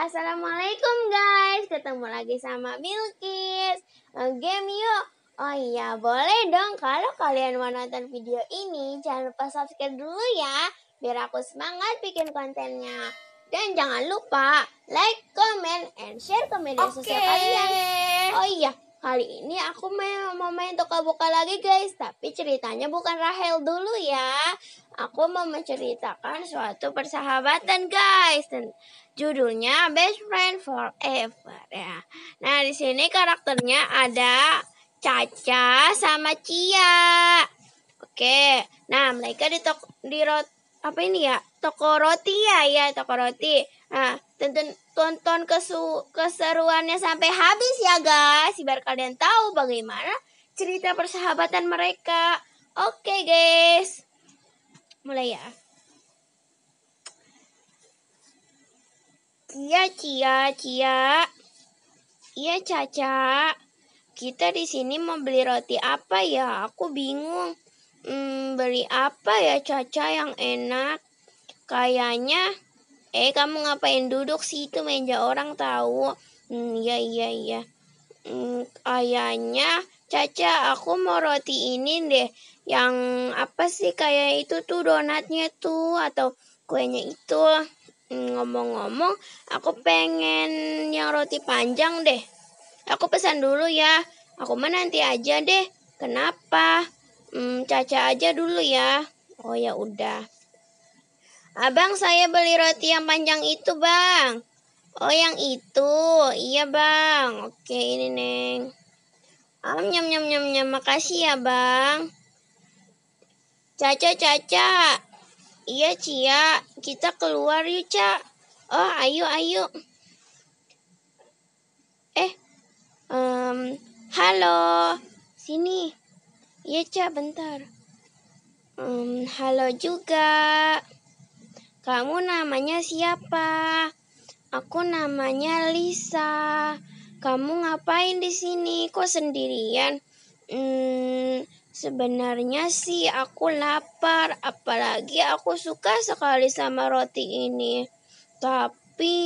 Assalamualaikum guys, ketemu lagi sama Bilkis. Game yuk. Oh iya, boleh dong. Kalau kalian mau nonton video ini Jangan lupa subscribe dulu ya Biar aku semangat bikin kontennya. Dan jangan lupa like, comment, and share ke media okay. sosial kalian. Oh iya, Kali ini aku main, mau main toka boka lagi guys. Tapi ceritanya bukan Rahel dulu ya. Aku mau menceritakan suatu persahabatan guys. Dan judulnya Best Friend Forever ya. Nah di sini karakternya ada Caca sama Cia. Oke. Nah mereka di, toko, di rot, apa ini ya? Toko roti ya ya toko roti. Nah tonton tonton kesu keseruannya sampai habis ya guys. Biar kalian tahu bagaimana cerita persahabatan mereka. Oke okay, guys. Mulai ya. Iya Cia Cia. Iya Caca. Kita di sini mau beli roti apa ya? Aku bingung. Hmm, beli apa ya Caca yang enak? Kayaknya Eh, kamu ngapain duduk sih itu meja orang tahu? Hmm, iya iya iya. Hmm, kayaknya Caca, aku mau roti ini deh. Yang apa sih kayak itu tuh donatnya tuh atau kuenya itu. Hmm, ngomong-ngomong, aku pengen yang roti panjang deh. Aku pesan dulu ya. Aku mah nanti aja deh. Kenapa? Hmm, Caca aja dulu ya. Oh ya udah. Abang, saya beli roti yang panjang itu, Bang. Oh, yang itu. Iya, Bang. Oke, ini, Neng. Am, nyam, nyam, nyam, nyam. Makasih ya, Bang. Caca, Caca. Iya, Cia. Kita keluar yuk, Ca. Oh, ayo, ayo. Eh, um, halo. Sini. Iya, Ca, bentar. Um, halo juga. Kamu namanya siapa? Aku namanya Lisa. Kamu ngapain di sini? Kok sendirian? Hmm, sebenarnya sih aku lapar, apalagi aku suka sekali sama roti ini. Tapi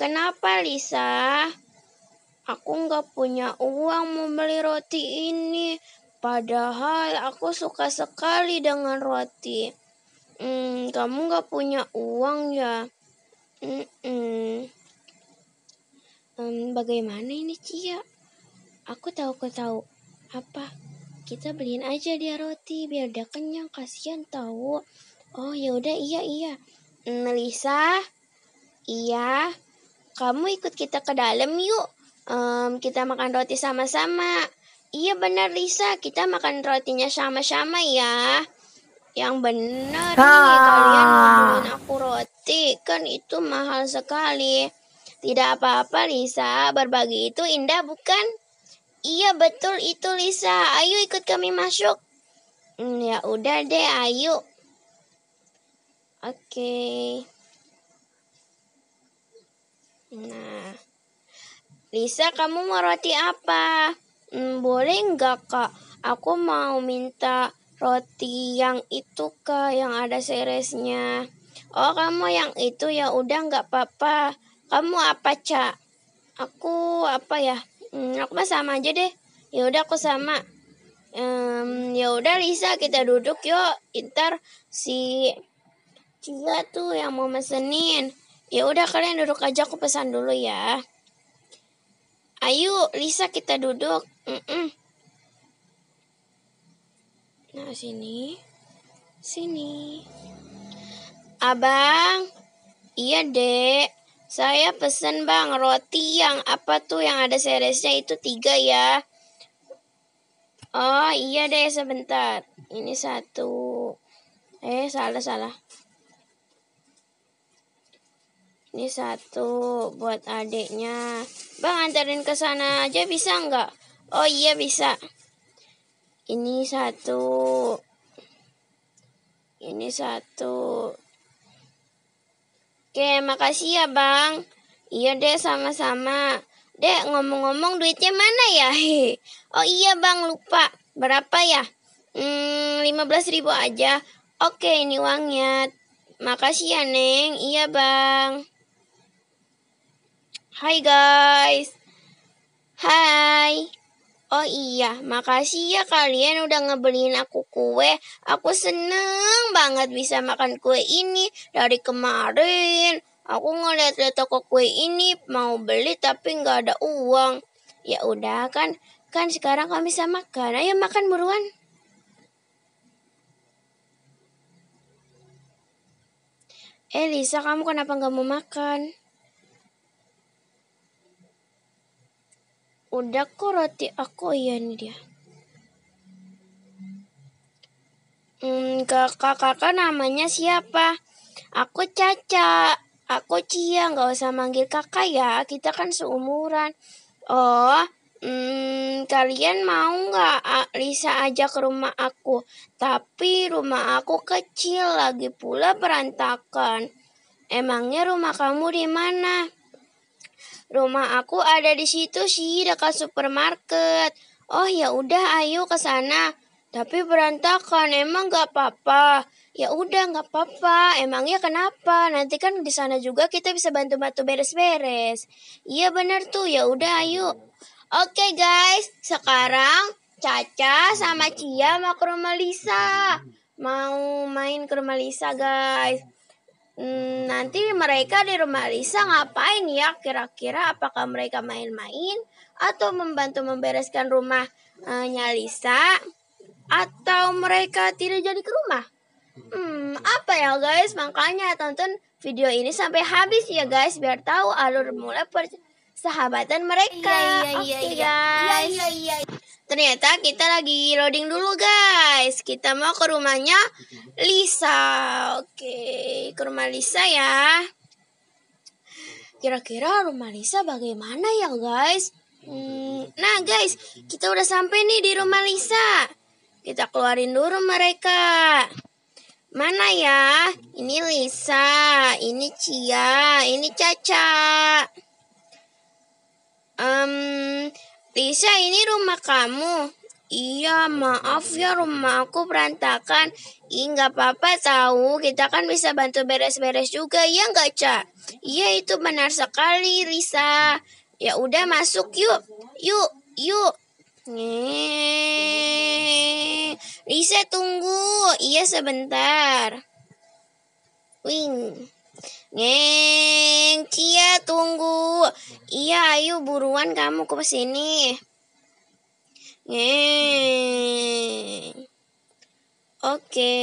kenapa Lisa? Aku nggak punya uang mau beli roti ini. Padahal aku suka sekali dengan roti. Hmm, kamu nggak punya uang ya? Hmm, hmm. Um, bagaimana ini Cia? Aku tahu kau tahu. Apa? Kita beliin aja dia roti biar dia kenyang. Kasihan tahu. Oh ya udah iya iya. Melisa, iya. Kamu ikut kita ke dalam yuk. Um, kita makan roti sama-sama. Iya benar Lisa, kita makan rotinya sama-sama ya. Yang benar nih kalian ngomongin aku roti, kan itu mahal sekali. Tidak apa-apa Lisa, berbagi itu indah bukan? Iya betul itu Lisa, ayo ikut kami masuk. Hmm, ya udah deh, ayo. Oke. Okay. Nah, Lisa kamu mau roti apa? Hmm, boleh nggak kak? Aku mau minta roti yang itu kah yang ada seresnya. Oh kamu yang itu ya udah nggak apa-apa. Kamu apa cak? Aku apa ya? Hmm, aku mah sama aja deh. Ya udah aku sama. Um, ya udah Lisa kita duduk yuk. Ntar si Cia tuh yang mau mesenin. Ya udah kalian duduk aja aku pesan dulu ya. Ayo Lisa kita duduk. Mm -mm. Nah, sini. Sini. Abang. Iya, Dek. Saya pesen, Bang, roti yang apa tuh yang ada seresnya itu tiga ya. Oh, iya deh, sebentar. Ini satu. Eh, salah, salah. Ini satu buat adiknya. Bang, anterin ke sana aja bisa nggak? Oh iya, bisa. Ini satu. Ini satu. Oke, makasih ya, Bang. Iya deh, sama-sama. Dek, ngomong-ngomong duitnya mana ya? Oh iya, Bang, lupa. Berapa ya? Hmm, 15 ribu aja. Oke, ini uangnya. Makasih ya, Neng. Iya, Bang. Hai guys. Hai. Oh iya, makasih ya kalian udah ngebeliin aku kue. Aku seneng banget bisa makan kue ini dari kemarin. Aku ngeliat-liat toko kue ini mau beli tapi nggak ada uang. Ya udah kan, kan sekarang kami bisa makan. Ayo makan buruan. Eh Lisa, kamu kenapa nggak mau makan? Udah kok roti aku ya ini dia. Hmm, kakak-kakak namanya siapa? Aku Caca. Aku Cia, nggak usah manggil kakak ya. Kita kan seumuran. Oh, hmm, kalian mau nggak Lisa ajak ke rumah aku? Tapi rumah aku kecil, lagi pula berantakan. Emangnya rumah kamu di mana? Rumah aku ada di situ sih dekat supermarket. Oh ya udah ayo ke sana. Tapi berantakan, emang gak apa-apa. Ya udah nggak apa-apa. Emangnya kenapa? Nanti kan di sana juga kita bisa bantu-bantu beres-beres. Iya bener tuh. Ya udah ayo. Oke guys, sekarang Caca sama Cia mau ke rumah Lisa. Mau main ke rumah Lisa guys. Hmm, nanti mereka di rumah Lisa ngapain ya? Kira-kira apakah mereka main-main atau membantu membereskan rumahnya Lisa atau mereka tidak jadi ke rumah? Hmm, apa ya guys? Makanya tonton video ini sampai habis ya guys biar tahu alur mulai persahabatan mereka. Iya, iya, iya, Oke okay, iya. guys. Iya, iya, iya. Ternyata kita lagi loading dulu guys. Kita mau ke rumahnya Lisa. Oke, ke rumah Lisa ya. Kira-kira rumah Lisa bagaimana ya guys? Hmm, nah guys, kita udah sampai nih di rumah Lisa. Kita keluarin dulu mereka. Mana ya? Ini Lisa, ini Cia, ini Caca. Um, Lisa, ini rumah kamu. Iya, maaf ya rumah aku berantakan. Ih, nggak apa-apa tahu. Kita kan bisa bantu beres-beres juga, ya nggak, Cak? Iya, itu benar sekali, Lisa. Ya udah masuk yuk. Yuk, yuk. Nih. Lisa tunggu. Iya sebentar. Wing. Tunggu. Iya, ayo buruan kamu ke sini. Ngeng. Oke.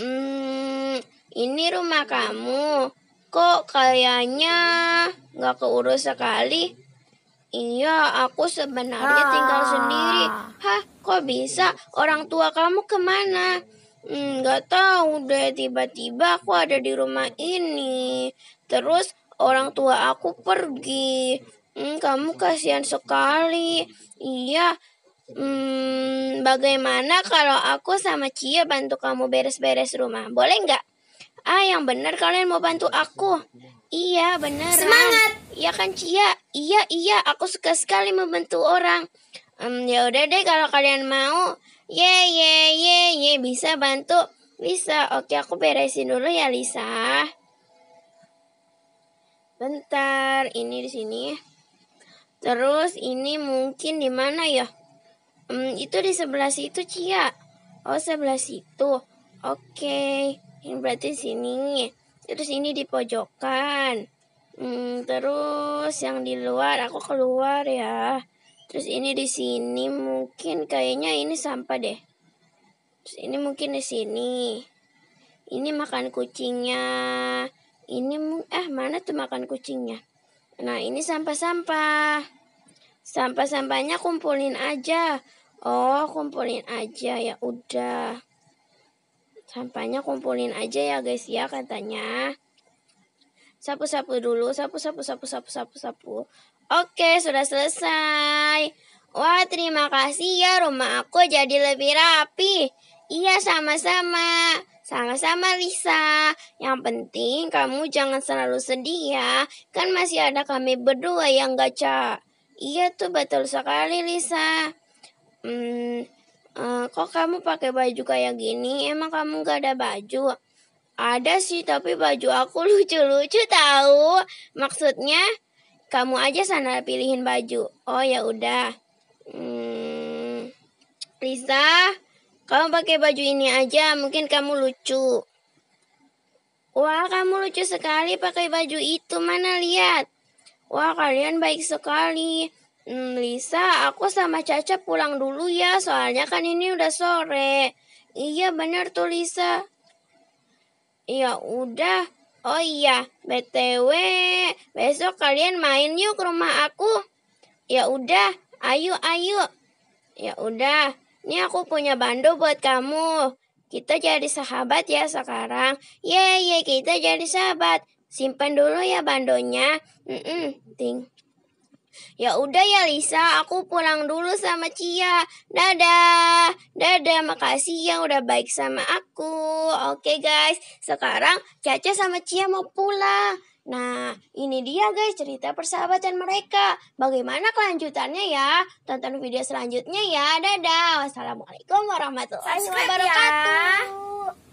Hmm, ini rumah kamu. Kok kayaknya nggak keurus sekali? Iya, aku sebenarnya tinggal sendiri. Hah, kok bisa? Orang tua kamu ke mana? Hmm, nggak tahu deh tiba-tiba aku ada di rumah ini. Terus orang tua aku pergi. Hmm, kamu kasihan sekali. Iya. Hmm, bagaimana kalau aku sama Cia bantu kamu beres-beres rumah? Boleh nggak? Ah, yang benar kalian mau bantu aku. Iya, benar. Semangat. Iya kan Cia? Iya, iya, aku suka sekali membantu orang. Hmm, ya udah deh kalau kalian mau. Ye ye ye ye bisa bantu Lisa. Oke, aku beresin dulu ya Lisa. Bentar, ini di sini. Terus ini mungkin di mana ya? Hmm, itu di sebelah situ Cia. Oh, sebelah situ. Oke, ini berarti sini. Terus ini di pojokan. Hmm, terus yang di luar aku keluar ya. Terus ini di sini mungkin kayaknya ini sampah deh. Terus ini mungkin di sini. Ini makan kucingnya. Ini eh mana tuh makan kucingnya? Nah, ini sampah-sampah. Sampah-sampahnya kumpulin aja. Oh, kumpulin aja ya udah. Sampahnya kumpulin aja ya guys ya katanya. Sapu-sapu dulu, sapu-sapu sapu-sapu sapu-sapu. Oke, sudah selesai. Wah, terima kasih ya rumah aku jadi lebih rapi. Iya, sama-sama. Sama-sama Lisa. Yang penting kamu jangan selalu sedih ya. Kan masih ada kami berdua yang gacha. Iya tuh betul sekali Lisa. Hmm, uh, kok kamu pakai baju kayak gini? Emang kamu gak ada baju? Ada sih, tapi baju aku lucu-lucu tahu. Maksudnya kamu aja sana pilihin baju. Oh ya udah. Hmm, Lisa, kamu pakai baju ini aja, mungkin kamu lucu. Wah, kamu lucu sekali pakai baju itu. Mana lihat? Wah, kalian baik sekali. Hmm, Lisa, aku sama Caca pulang dulu ya, soalnya kan ini udah sore. Iya, bener tuh Lisa. Ya udah. Oh iya, BTW, besok kalian main yuk ke rumah aku. Ya udah, ayo ayo. Ya udah, ini aku punya bando buat kamu. Kita jadi sahabat ya sekarang. Ye, ye, kita jadi sahabat. Simpan dulu ya bandonya. Mm -mm, ting. Ya udah ya Lisa, aku pulang dulu sama Cia. Dadah. Dadah, makasih yang udah baik sama aku. Oke guys, sekarang Caca sama Cia mau pulang. Nah, ini dia guys cerita persahabatan mereka. Bagaimana kelanjutannya ya? Tonton video selanjutnya ya. Dadah. Wassalamualaikum warahmatullahi wabarakatuh. Ya.